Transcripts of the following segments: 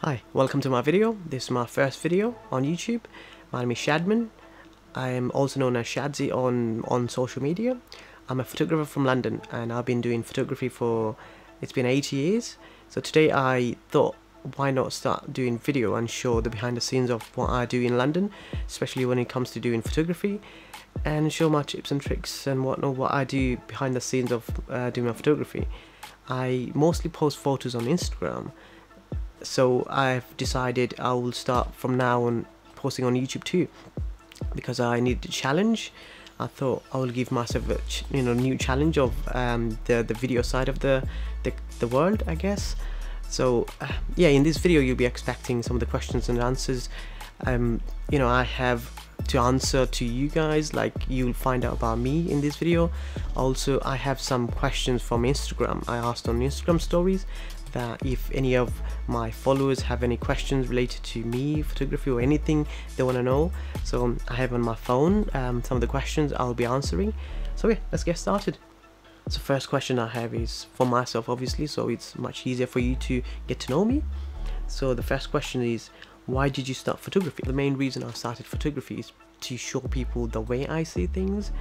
Hi, welcome to my video. This is my first video on YouTube. My name is Shadman. I am also known as Shadzii on, on social media. I'm a photographer from London and I've been doing photography for, it's been 8 years. So today I thought why not start doing video and show the behind the scenes of what I do in London, especially when it comes to doing photography and show my tips and tricks and whatnot, what I do behind the scenes of uh, doing my photography. I mostly post photos on Instagram so I've decided I will start from now on posting on YouTube too because I needed a challenge. I thought I will give myself a you know new challenge of um, the the video side of the the, the world I guess. So uh, yeah in this video you'll be expecting some of the questions and answers. Um, you know I have to answer to you guys like you'll find out about me in this video. Also I have some questions from Instagram. I asked on Instagram stories that if any of my followers have any questions related to me photography or anything they want to know so um, I have on my phone um, some of the questions I'll be answering. So yeah let's get started. So first question I have is for myself obviously so it's much easier for you to get to know me. So the first question is why did you start photography? The main reason I started photography is to show people the way I see things.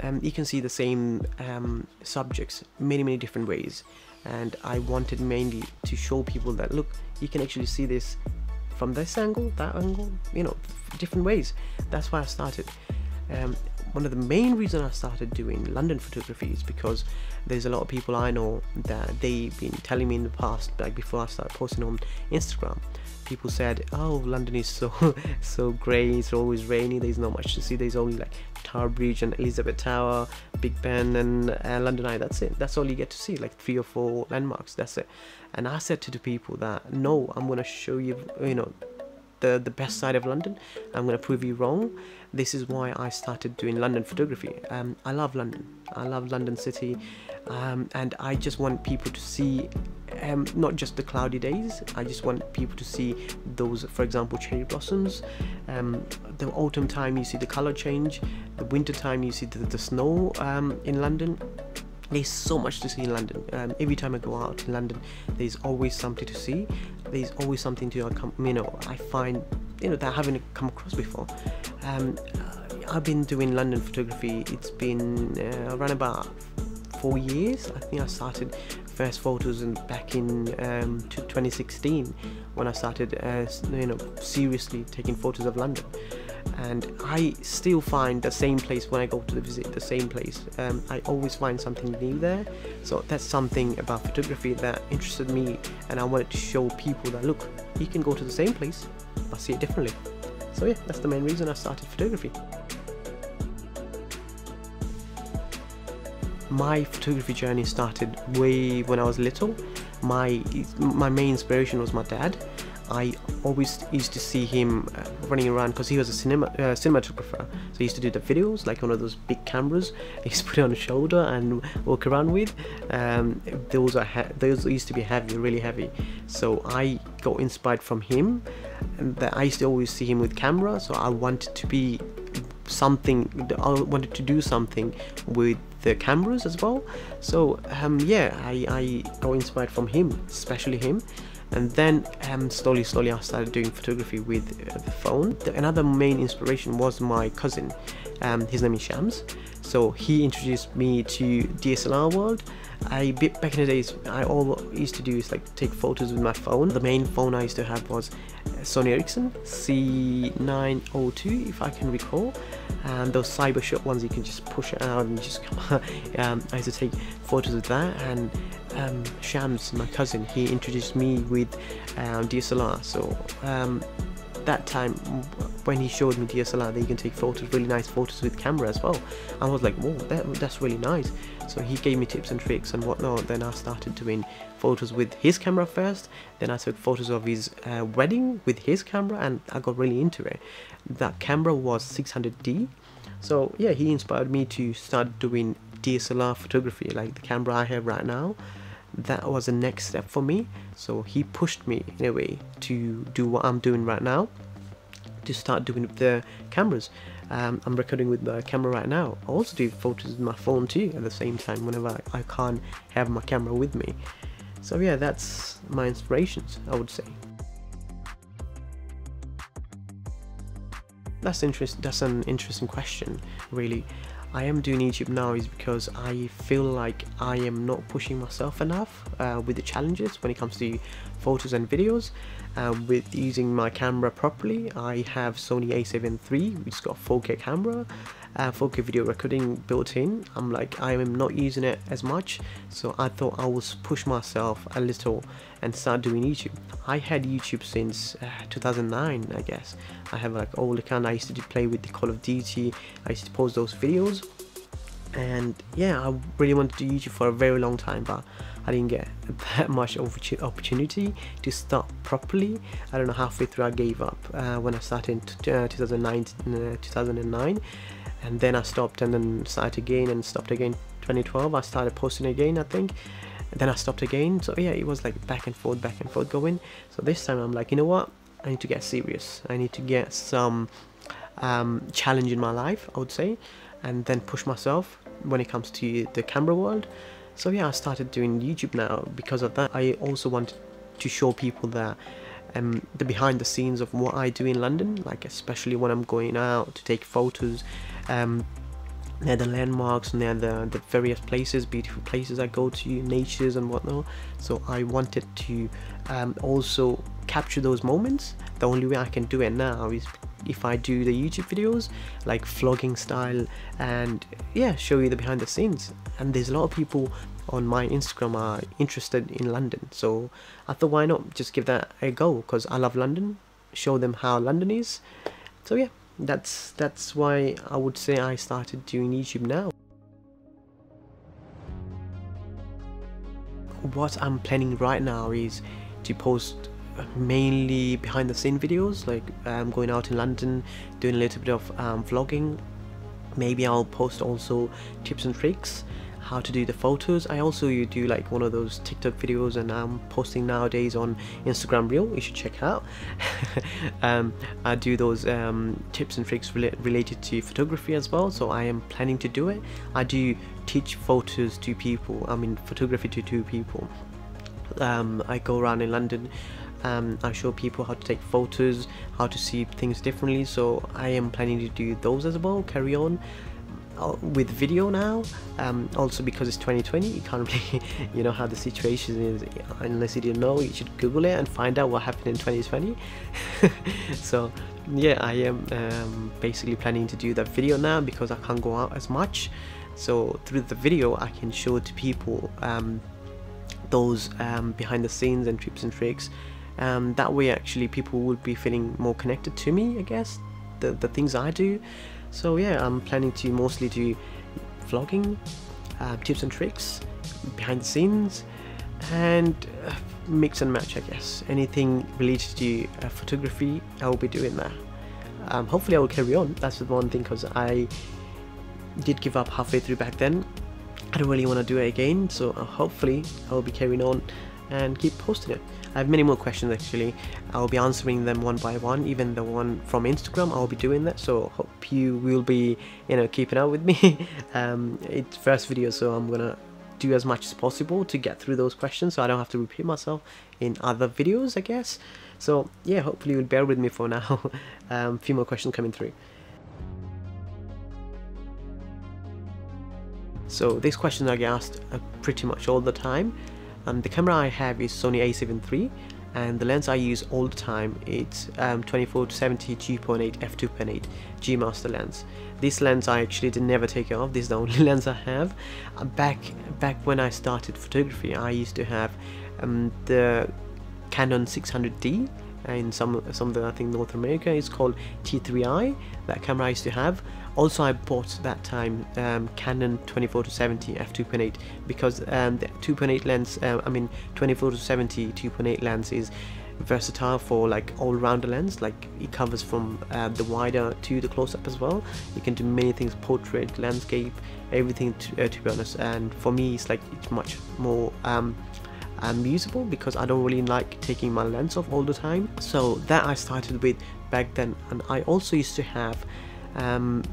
Um, you can see the same um, subjects many many different ways and I wanted mainly to show people that look you can actually see this from this angle that angle you know different ways. That's why I started. Um, one of the main reasons I started doing London photography is because there's a lot of people I know that they've been telling me in the past like before I started posting on Instagram people said oh London is so so grey it's always rainy there's not much to see there's only like Tower Bridge and Elizabeth Tower Big Ben and uh, London Eye that's it. That's all you get to see like three or four landmarks that's it. And I said to the people that no I'm gonna show you you know the the best side of London. I'm gonna prove you wrong. This is why I started doing London photography. Um, I love London. I love London City. Um, and I just want people to see um, not just the cloudy days. I just want people to see those for example cherry blossoms. Um, the autumn time you see the color change. The winter time you see the, the snow um, in London there's so much to see in London. Um, every time I go out in London, there's always something to see. There's always something to, come. you know, I find, you know, that I haven't come across before. Um, I've been doing London photography. It's been uh, around about four years. I think I started first photos in, back in um, 2016 when I started, uh, you know, seriously taking photos of London. And I still find the same place when I go to the visit the same place. Um, I always find something new there. So that's something about photography that interested me and I wanted to show people that look you can go to the same place but see it differently. So yeah that's the main reason I started photography my photography journey started way when I was little my my main inspiration was my dad I always used to see him uh, running around because he was a cinema uh, cinematographer. So he used to do the videos like one of those big cameras. He used to put it on his shoulder and walk around with. Um, those are those used to be heavy, really heavy. So I got inspired from him. And that I used to always see him with camera. So I wanted to be something. I wanted to do something with the cameras as well. So um, yeah, I, I got inspired from him, especially him. And then um, slowly slowly I started doing photography with uh, the phone. Another main inspiration was my cousin. Um, his name is Shams. So he introduced me to DSLR world. I back in the days I all used to do is like take photos with my phone. The main phone I used to have was Sony Ericsson C902 if I can recall and those cyber shot ones you can just push it out and just come. um, I used to take photos of that and um, Shams my cousin he introduced me with um, DSLR so um, that time when he showed me DSLR that you can take photos really nice photos with camera as well. I was like whoa that, that's really nice. So he gave me tips and tricks and whatnot. Then I started doing photos with his camera first. Then I took photos of his uh, wedding with his camera and I got really into it. That camera was 600D so yeah he inspired me to start doing DSLR photography like the camera I have right now that was the next step for me. So he pushed me in a way to do what i'm doing right now to start doing the cameras. Um, i'm recording with the camera right now. I also do photos with my phone too at the same time whenever i, I can't have my camera with me. So yeah that's my inspirations i would say. That's interest that's an interesting question really. I am doing YouTube now is because I feel like I am not pushing myself enough uh, with the challenges when it comes to photos and videos. Uh, with using my camera properly, I have Sony a7 III, which has got 4K camera, uh, 4K video recording built in. I'm like I am not using it as much, so I thought I would push myself a little and start doing YouTube. I had YouTube since uh, 2009, I guess. I have like all the account. I used to play with the Call of Duty. I used to post those videos, and yeah, I really wanted to do YouTube for a very long time, but I didn't get that much opportunity to start properly. I don't know, halfway through I gave up uh, when I started in uh, 2009, uh, 2009 and then I stopped and then started again and stopped again. 2012 I started posting again I think. And then I stopped again. So yeah it was like back and forth back and forth going. So this time I'm like you know what? I need to get serious. I need to get some um, challenge in my life I would say and then push myself when it comes to the camera world. So yeah I started doing YouTube now because of that. I also wanted to show people that um, the behind the scenes of what I do in London like especially when I'm going out to take photos um, they're the landmarks and they're the, the various places beautiful places I go to natures and whatnot. So I wanted to um, also capture those moments. The only way I can do it now is if I do the YouTube videos like vlogging style and yeah show you the behind the scenes. And there's a lot of people on my Instagram are interested in London. So I thought why not just give that a go? Because I love London. Show them how London is. So yeah that's that's why I would say I started doing YouTube now. What I'm planning right now is to post mainly behind the scene videos like um, going out in London doing a little bit of um, vlogging maybe I'll post also tips and tricks how to do the photos. I also do like one of those TikTok videos and I'm posting nowadays on Instagram Reel. You should check out. Um, I do those um, tips and tricks rela related to photography as well so I am planning to do it. I do teach photos to people I mean photography to two people. Um, I go around in London um, I show people how to take photos how to see things differently so I am planning to do those as well carry on with video now um, also because it's 2020 you can't really you know how the situation is unless you didn't know you should google it and find out what happened in 2020 so yeah I am um, basically planning to do that video now because I can't go out as much. So through the video I can show to people um, those um, behind the scenes and tips and tricks. Um, that way actually people would be feeling more connected to me I guess the, the things I do so yeah I'm planning to mostly do vlogging uh, tips and tricks behind the scenes and uh, mix and match I guess. Anything related to uh, photography I will be doing that. Um, hopefully I will carry on. That's the one thing because I did give up halfway through back then. I don't really want to do it again so uh, hopefully I will be carrying on and keep posting it. I have many more questions actually. I'll be answering them one by one, even the one from Instagram. I'll be doing that, so hope you will be, you know, keeping up with me. um, it's first video, so I'm gonna do as much as possible to get through those questions, so I don't have to repeat myself in other videos, I guess. So yeah, hopefully you'll bear with me for now. Um, few more questions coming through. So these questions I get asked uh, pretty much all the time. Um, the camera I have is Sony a7 III and the lens I use all the time it's um, 24 to 70 g.8 f2.8 G master lens. This lens I actually did never take off. This is the only lens I have. Uh, back back when I started photography, I used to have um, the Canon 600D in some some of the I think North America is called T3i. That camera I used to have. Also, I bought that time um, Canon 24 to 70 f2.8 because um, the 2.8 lens, uh, I mean 24 to 70 2.8 lens is versatile for like all-rounder lens. Like it covers from uh, the wider to the close-up as well. You can do many things portrait landscape everything to, uh, to be honest. And for me it's like it's much more um, um, usable because I don't really like taking my lens off all the time. So that I started with back then. And I also used to have um,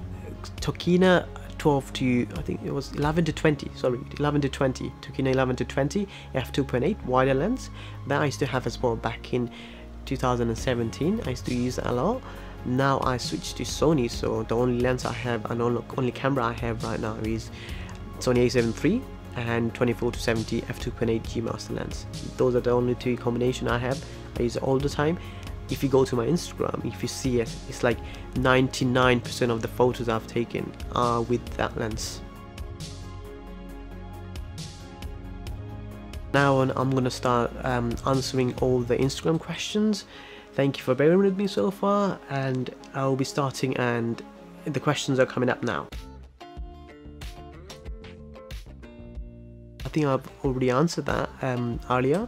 Tokina 12 to I think it was 11 to 20 sorry 11 to 20 Tokina 11 to 20 f2.8 wider lens. That I used to have as well back in 2017 I used to use a lot. Now I switched to Sony so the only lens I have and only, camera I have right now is Sony a7 III and 24 to 70 f2.8 G master lens. Those are the only two combination I have. I use all the time if you go to my Instagram if you see it it's like 99% of the photos I've taken are with that lens. Now on I'm gonna start um, answering all the Instagram questions. Thank you for bearing with me so far and I'll be starting and the questions are coming up now. I think I've already answered that um, earlier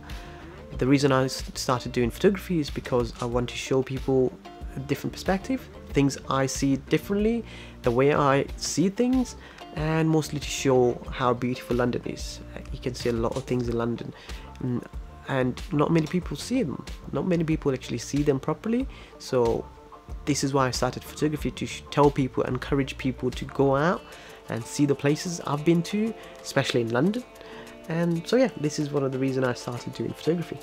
the reason I started doing photography is because I want to show people a different perspective, things I see differently, the way I see things, and mostly to show how beautiful London is. You can see a lot of things in London, mm, and not many people see them. Not many people actually see them properly. So this is why I started photography to tell people, encourage people to go out and see the places I've been to, especially in London and so yeah this is one of the reasons I started doing photography.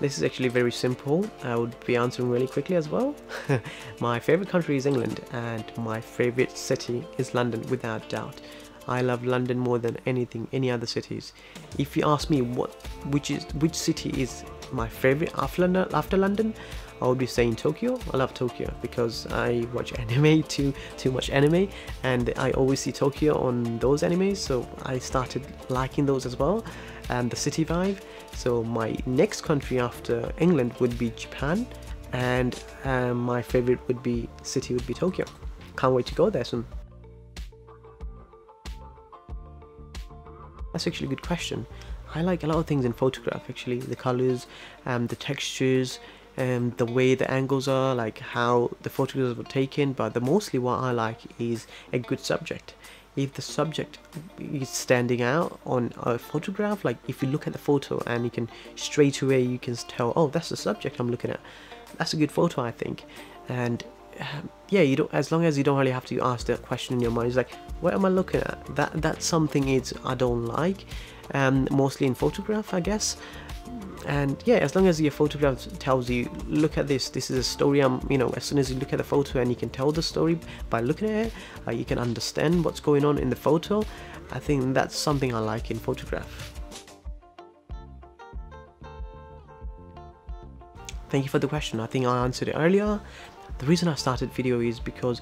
This is actually very simple. I would be answering really quickly as well. My favorite country is England and my favorite city is London without doubt. I love London more than anything any other cities. If you ask me what which is which city is my favorite after London, after London I would be saying Tokyo. I love Tokyo because I watch anime too too much anime and I always see Tokyo on those animes so I started liking those as well and the city vibe. So my next country after England would be Japan and um, my favorite would be city would be Tokyo. Can't wait to go there soon. That's actually a good question. I like a lot of things in photograph actually, the colors, um, the textures, um, the way the angles are, like how the photographs were taken, but the mostly what I like is a good subject. If the subject is standing out on a photograph, like if you look at the photo and you can straight away you can tell, oh, that's the subject I'm looking at. That's a good photo, I think. And um, yeah, you don't. As long as you don't really have to ask that question in your mind, it's like, what am I looking at? That that's something it's I don't like. Um, mostly in photograph, I guess and yeah as long as your photograph tells you look at this this is a story i'm you know as soon as you look at the photo and you can tell the story by looking at it uh, you can understand what's going on in the photo. I think that's something i like in photograph. Thank you for the question. I think i answered it earlier. The reason i started video is because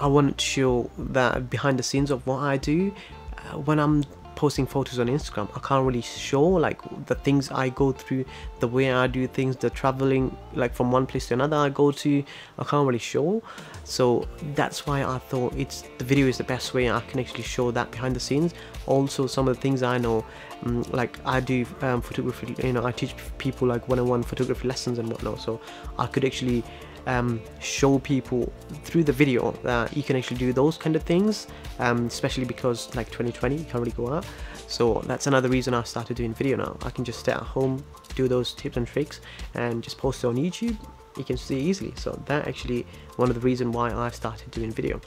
i wanted to show that behind the scenes of what i do. Uh, when i'm posting photos on Instagram I can't really show like the things I go through the way I do things the traveling like from one place to another I go to. I can't really show. So that's why I thought it's the video is the best way I can actually show that behind the scenes. Also some of the things I know um, like I do um, photography you know I teach people like one-on-one -on -one photography lessons and whatnot so I could actually um, show people through the video that you can actually do those kind of things um, especially because like 2020 you can't really go out. So that's another reason I started doing video now. I can just stay at home do those tips and tricks and just post it on YouTube. You can see easily. So that actually one of the reasons why I started doing video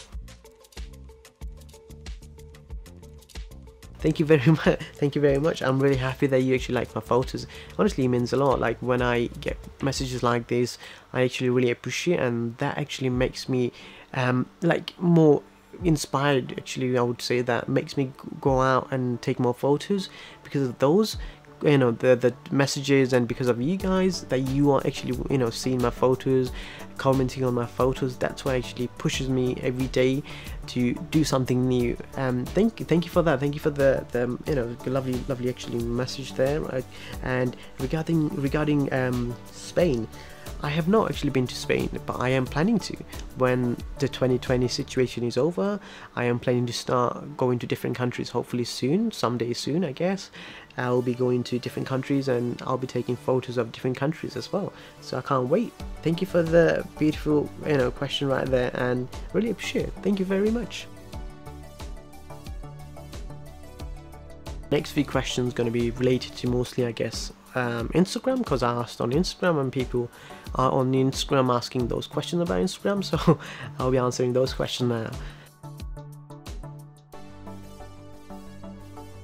thank you very much thank you very much. I'm really happy that you actually like my photos. Honestly it means a lot. Like when i get messages like this i actually really appreciate and that actually makes me um like more inspired actually i would say that makes me go out and take more photos. Because of those you know the the messages and because of you guys that you are actually you know seeing my photos commenting on my photos that's what actually pushes me every day to do something new um thank you thank you for that thank you for the the you know lovely lovely actually message there right? and regarding regarding um spain I have not actually been to Spain, but I am planning to. When the 2020 situation is over, I am planning to start going to different countries, hopefully soon, someday soon, I guess. I'll be going to different countries and I'll be taking photos of different countries as well. So I can't wait. Thank you for the beautiful, you know, question right there and really appreciate it. Thank you very much. Next few questions going to be related to mostly, I guess, um, Instagram because I asked on Instagram and people are on Instagram asking those questions about Instagram so I'll be answering those questions now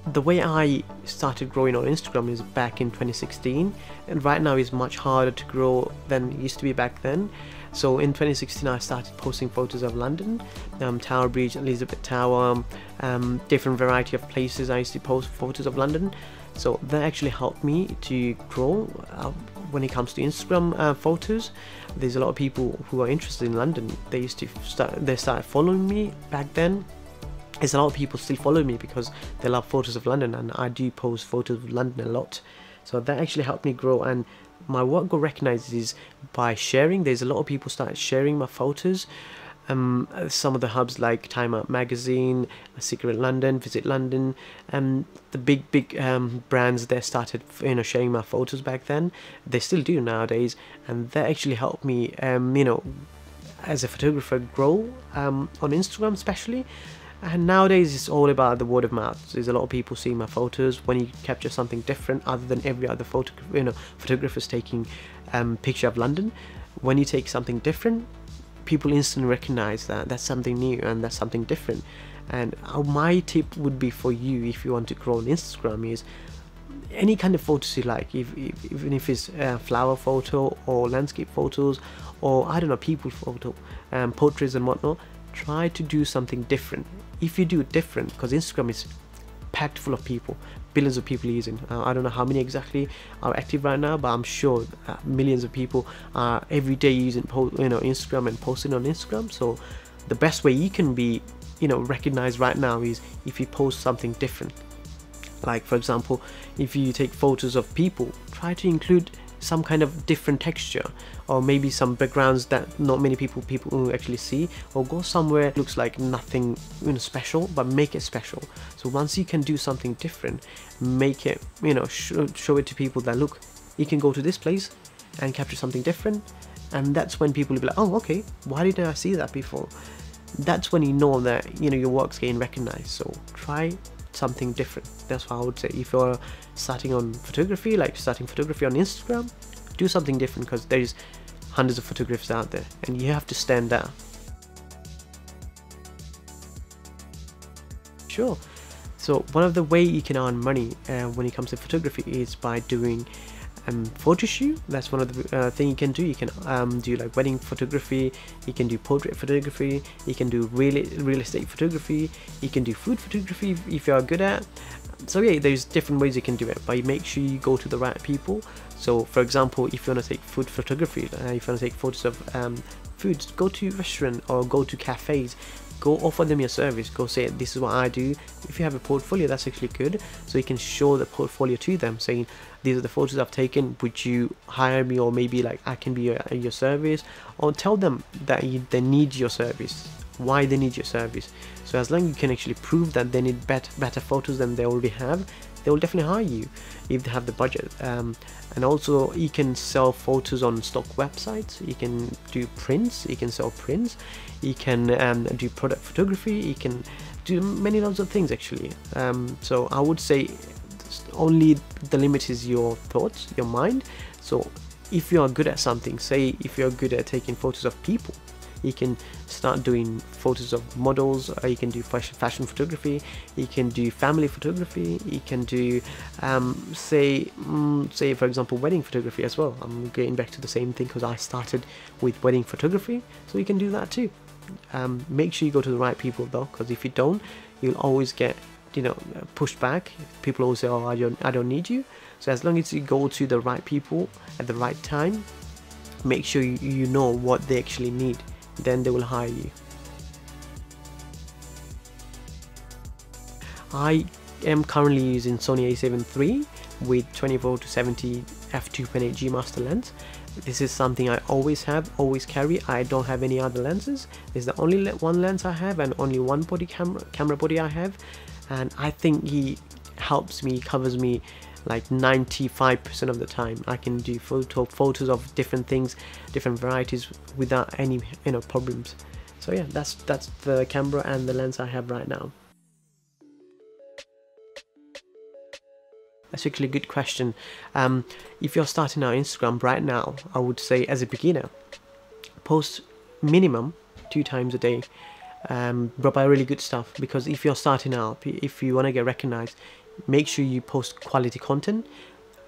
the way I started growing on Instagram is back in 2016 and right now is much harder to grow than it used to be back then. So in 2016 I started posting photos of London um, Tower Bridge Elizabeth Tower um, different variety of places I used to post photos of London. So that actually helped me to grow uh, when it comes to Instagram uh, photos. There's a lot of people who are interested in London. They used to start they started following me back then there's a lot of people still follow me because they love photos of London and I do post photos of London a lot. So that actually helped me grow and my work got recognized is by sharing. There's a lot of people started sharing my photos. Um, some of the hubs like Time Out Magazine, Secret London, Visit London, and um, the big big um, brands they started you know sharing my photos back then. They still do nowadays, and that actually helped me um, you know as a photographer grow um, on Instagram especially and nowadays it's all about the word of mouth. There's a lot of people seeing my photos when you capture something different other than every other photo you know photographers taking um, picture of London. When you take something different people instantly recognize that that's something new and that's something different. And uh, my tip would be for you if you want to grow on Instagram is any kind of photos you like. If, if, even if it's a flower photo or landscape photos or I don't know people photo um, portraits and whatnot try to do something different if you do it different because instagram is packed full of people billions of people using. Uh, i don't know how many exactly are active right now but i'm sure uh, millions of people are every day using you know instagram and posting on instagram. So the best way you can be you know recognized right now is if you post something different. Like for example if you take photos of people try to include some kind of different texture or maybe some backgrounds that not many people people actually see or go somewhere looks like nothing you know special but make it special. So once you can do something different make it you know show, show it to people that look you can go to this place and capture something different. And that's when people will be like oh okay why didn't i see that before? That's when you know that you know your work's getting recognized. So try something different. That's what i would say. If you're starting on photography like starting photography on instagram do something different because there's hundreds of photographers out there and you have to stand out. Sure. So one of the way you can earn money uh, when it comes to photography is by doing um, photo shoot. That's one of the uh, thing you can do. You can um, do like wedding photography. You can do portrait photography. You can do real real estate photography. You can do food photography if, if you are good at. So yeah there's different ways you can do it but make sure you go to the right people so for example if you want to take food photography uh, if you want to take photos of um, foods go to restaurant or go to cafes. Go offer them your service. Go say this is what i do. If you have a portfolio that's actually good. So you can show the portfolio to them saying these are the photos i've taken. Would you hire me or maybe like i can be your, your service? Or tell them that you, they need your service why they need your service. So as long as you can actually prove that they need better photos than they already have they will definitely hire you if they have the budget. Um, and also you can sell photos on stock websites. You can do prints. You can sell prints. You can um, do product photography. You can do many lots of things actually. Um, so I would say only the limit is your thoughts your mind. So if you are good at something say if you're good at taking photos of people you can start doing photos of models. Or you can do fashion, photography. You can do family photography. You can do um, say mm, say for example wedding photography as well. I'm getting back to the same thing because I started with wedding photography. So you can do that too. Um, make sure you go to the right people though because if you don't you'll always get you know pushed back. People always say oh I don't I don't need you. So as long as you go to the right people at the right time make sure you know what they actually need then they will hire you. I am currently using Sony a7 III with 24 to 70 f2.8G master lens. This is something I always have always carry. I don't have any other lenses. This is the only one lens I have and only one body camera camera body I have. And I think he helps me covers me like 95% of the time I can do photo photos of different things different varieties without any you know problems. So yeah that's that's the camera and the lens I have right now. That's actually a good question. Um, if you're starting out Instagram right now I would say as a beginner post minimum two times a day. Um, but by really good stuff because if you're starting out if you want to get recognized make sure you post quality content.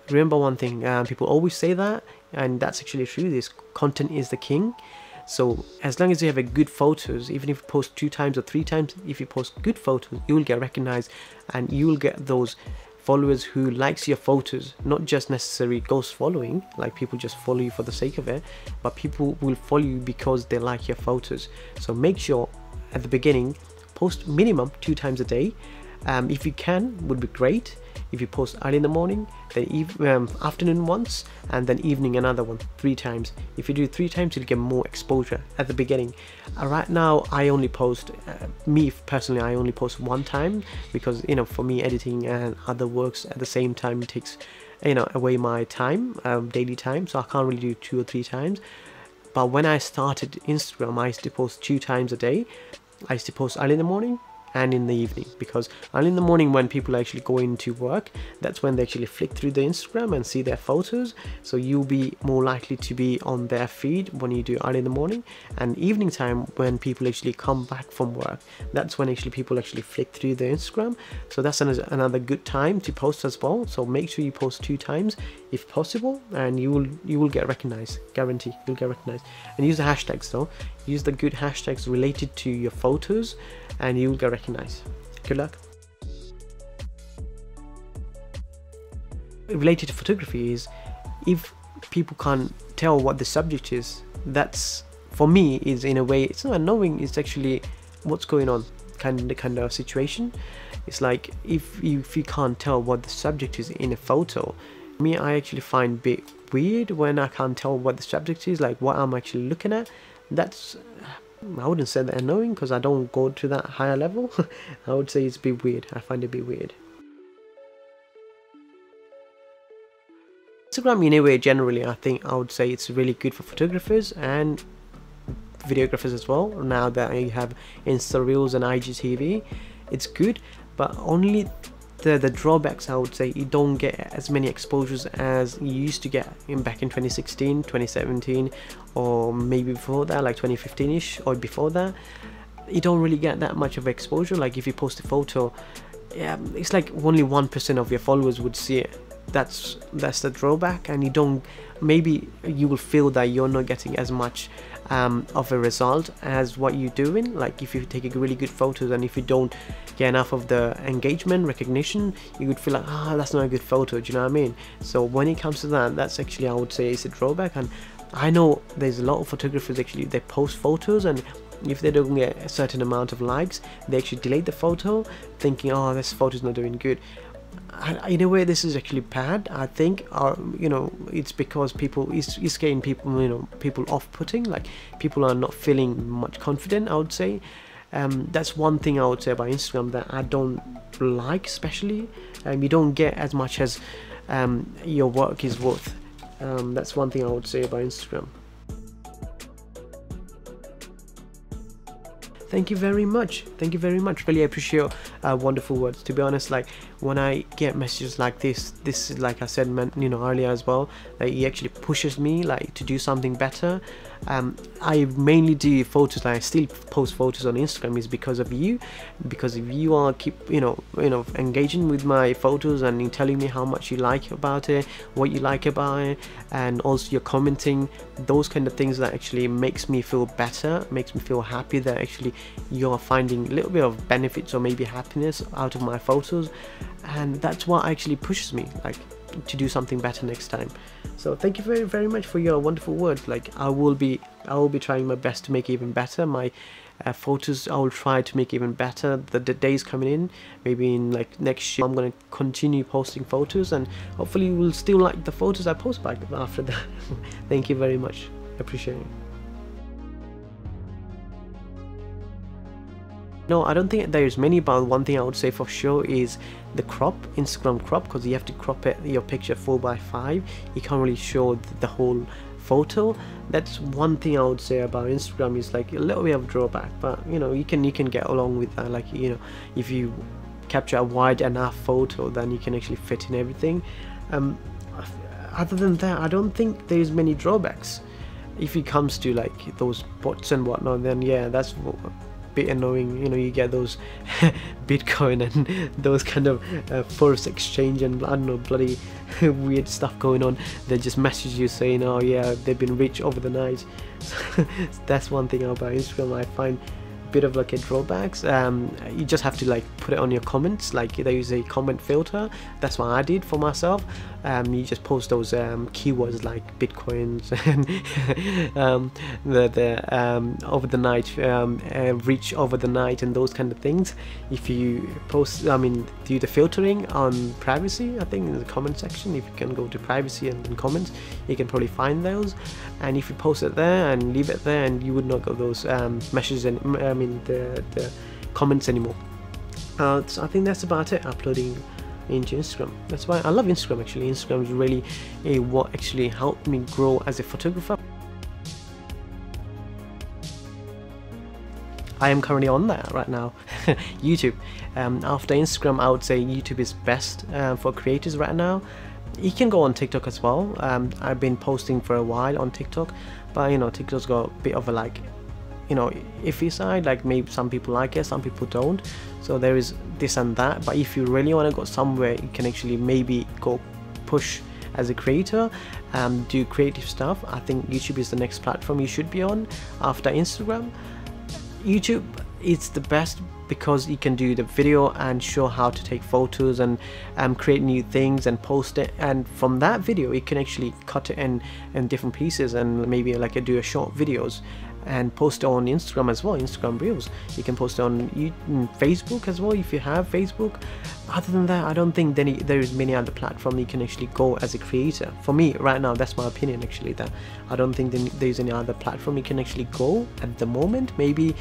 Remember one thing um, people always say that and that's actually true this content is the king. So as long as you have a good photos even if you post two times or three times if you post good photos you will get recognized and you will get those followers who likes your photos. Not just necessary ghost following like people just follow you for the sake of it but people will follow you because they like your photos. So make sure at the beginning post minimum two times a day um, if you can would be great. If you post early in the morning then um, afternoon once and then evening another one three times. If you do three times you'll get more exposure at the beginning. Uh, right now i only post uh, me personally i only post one time because you know for me editing and other works at the same time takes you know away my time um, daily time. So i can't really do two or three times. But when i started instagram i used to post two times a day. I used to post early in the morning and in the evening because early in the morning when people actually go into work that's when they actually flick through the instagram and see their photos. So you'll be more likely to be on their feed when you do early in the morning and evening time when people actually come back from work. That's when actually people actually flick through the instagram. So that's another good time to post as well. So make sure you post two times if possible and you will you will get recognized guarantee you'll get recognized. And use the hashtags though. Use the good hashtags related to your photos and you will get recognized. Good luck. Related to photography is if people can't tell what the subject is that's for me is in a way it's not knowing it's actually what's going on kind of kind of situation. It's like if you, if you can't tell what the subject is in a photo me I actually find a bit weird when I can't tell what the subject is like what I'm actually looking at. That's Hmm, I wouldn't say that annoying because I don't go to that higher level. I would say it's a bit weird. I find it a bit weird. Instagram in a way generally I think I would say it's really good for photographers and videographers as well. Now that you have Insta Reels and IGTV it's good but only the the drawbacks I would say you don't get as many exposures as you used to get in back in 2016 2017 or maybe before that like 2015ish or before that. You don't really get that much of exposure. Like if you post a photo yeah it's like only one percent of your followers would see it that's that's the drawback and you don't maybe you will feel that you're not getting as much um, of a result as what you're doing. Like if you take a really good photos and if you don't get enough of the engagement recognition you would feel like ah oh, that's not a good photo do you know what I mean? So when it comes to that that's actually I would say is a drawback. And I know there's a lot of photographers actually they post photos and if they don't get a certain amount of likes they actually delete the photo thinking oh this photo is not doing good in a way this is actually bad i think. Or you know it's because people it's, it's getting people you know people off-putting. Like people are not feeling much confident i would say. Um, that's one thing i would say about instagram that i don't like especially. Um, you don't get as much as um, your work is worth. Um, that's one thing i would say about instagram. Thank you very much. Thank you very much. Really appreciate uh, wonderful words. To be honest like when I get messages like this this is like I said you know earlier as well that he actually pushes me like to do something better. Um, I mainly do photos like I still post photos on Instagram is because of you because if you are keep you know you know engaging with my photos and telling me how much you like about it what you like about it and also you're commenting those kind of things that actually makes me feel better makes me feel happy that actually you're finding a little bit of benefits or maybe happiness out of my photos and that's what actually pushes me like to do something better next time. So thank you very very much for your wonderful words. Like i will be i will be trying my best to make even better. My uh, photos i will try to make even better. The, the days coming in maybe in like next year i'm going to continue posting photos and hopefully you will still like the photos i post back after that. Thank you very much. Appreciate it No, I don't think there's many, but one thing I would say for sure is the crop, Instagram crop, because you have to crop it your picture 4 by 5 You can't really show the whole photo. That's one thing I would say about Instagram is like a little bit of drawback, but you know you can you can get along with that. Like you know if you capture a wide enough photo, then you can actually fit in everything. Um, other than that, I don't think there's many drawbacks. If it comes to like those bots and whatnot, then yeah, that's bit annoying you know you get those bitcoin and those kind of uh, forced exchange and i don't know bloody weird stuff going on. They just message you saying oh yeah they've been rich over the night. That's one thing about instagram i find a bit of like a drawbacks. Um, you just have to like put it on your comments. Like there is a comment filter. That's what I did for myself um, you just post those um, keywords like bitcoins and um, the, the um, over the night um, uh, reach over the night and those kind of things if you post I mean do the filtering on privacy I think in the comment section if you can go to privacy and, comments you can probably find those and if you post it there and leave it there and you would not get those messages and I mean the, the comments anymore. Uh, so I think that's about it. Uploading into Instagram. That's why I love Instagram. Actually, Instagram is really a, what actually helped me grow as a photographer. I am currently on that right now, YouTube. Um, after Instagram, I would say YouTube is best uh, for creators right now. You can go on TikTok as well. Um, I've been posting for a while on TikTok, but you know TikTok's got a bit of a like you know iffy side like maybe some people like it some people don't. So there is this and that. But if you really want to go somewhere you can actually maybe go push as a creator um, do creative stuff. I think youtube is the next platform you should be on after instagram. Youtube is the best because you can do the video and show how to take photos and um, create new things and post it. And from that video you can actually cut it in in different pieces and maybe like do a short videos and post on Instagram as well Instagram Reels you can post on mm, Facebook as well if you have Facebook other than that I don't think there is many other platform you can actually go as a creator for me right now that's my opinion actually that I don't think there's any other platform you can actually go at the moment maybe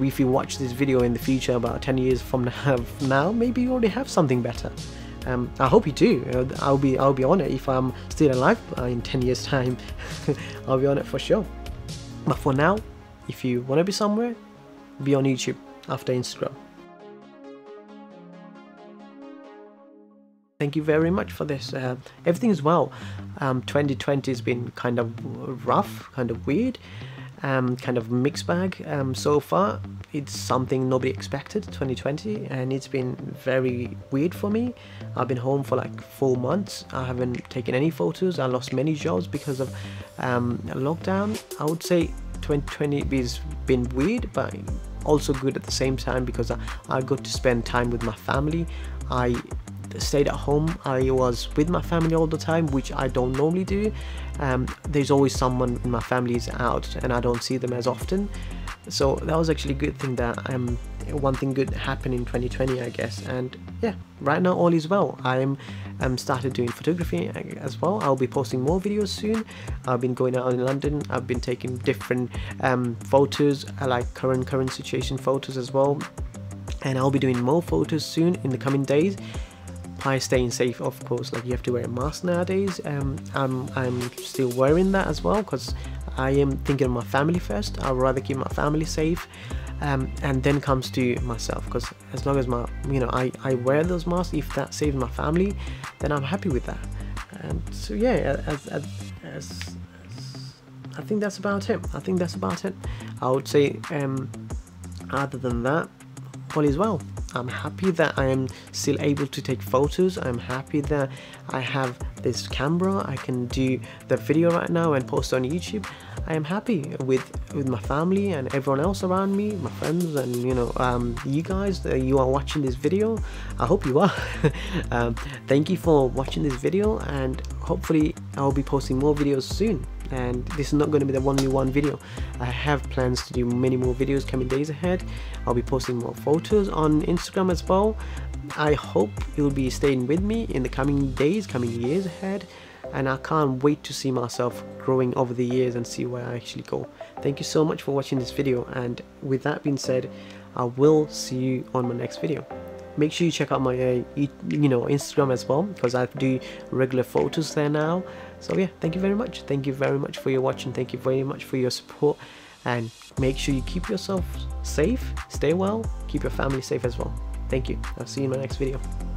if you watch this video in the future about 10 years from now maybe you already have something better um, I hope you do. I'll be I'll be on it if I'm still alive uh, in 10 years time. I'll be on it for sure. But for now, if you want to be somewhere, be on YouTube after Instagram. Thank you very much for this. Uh, everything is well. Um, 2020 has been kind of rough, kind of weird, um, kind of mixed bag um, so far. It's something nobody expected, 2020, and it's been very weird for me. I've been home for like four months. I haven't taken any photos. I lost many jobs because of um, lockdown. I would say 2020 has been weird, but also good at the same time because I, I got to spend time with my family. I stayed at home i was with my family all the time which i don't normally do um, there's always someone in my family is out and i don't see them as often. So that was actually a good thing that um, one thing good happened in 2020 I guess. And yeah right now all is well. I am um, started doing photography as well. I'll be posting more videos soon. I've been going out in London. I've been taking different um, photos. Like current current situation photos as well. And I'll be doing more photos soon in the coming days by staying safe of course like you have to wear a mask nowadays um, I'm, I'm still wearing that as well because I am thinking of my family first. I'd rather keep my family safe. Um, and then comes to myself because as long as my you know I, I wear those masks if that saves my family then I'm happy with that and so yeah as, as, as, I think that's about it I think that's about it I would say um, other than that all is well I'm happy that I am still able to take photos. I'm happy that I have this camera. I can do the video right now and post on YouTube. I am happy with with my family and everyone else around me, my friends and you know um, you guys that you are watching this video. I hope you are. um, thank you for watching this video and hopefully I'll be posting more videos soon and this is not going to be the only one video. I have plans to do many more videos coming days ahead. I'll be posting more photos on Instagram as well. I hope you'll be staying with me in the coming days coming years ahead and I can't wait to see myself growing over the years and see where I actually go. Thank you so much for watching this video and with that being said I will see you on my next video. Make sure you check out my uh, you know Instagram as well because I do regular photos there now so yeah thank you very much. Thank you very much for your watching thank you very much for your support. And make sure you keep yourself safe stay well keep your family safe as well. Thank you. I'll see you in my next video